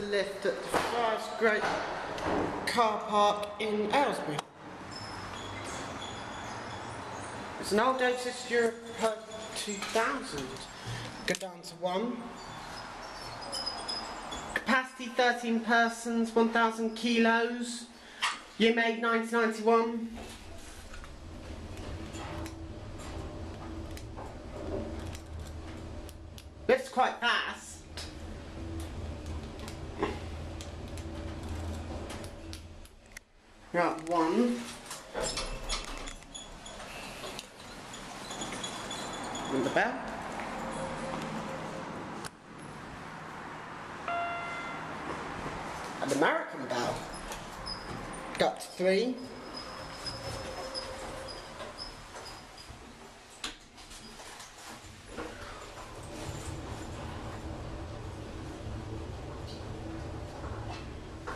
the lift at the Friarsgate car park in Aylesbury. It's an old Otis Europa 2000. Go down to one. Capacity 13 persons, 1,000 kilos. Year made 1991. Lifts quite fast. Right, one. Ring the bell. An American bell. Got three.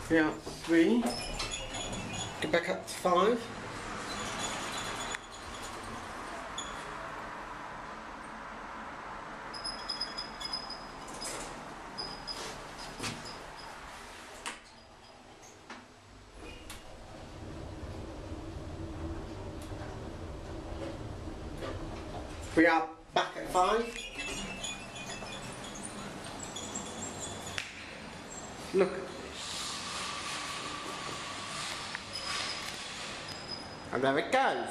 Yeah, three. Get back up to five. We are back at five. Look at this. And there it goes.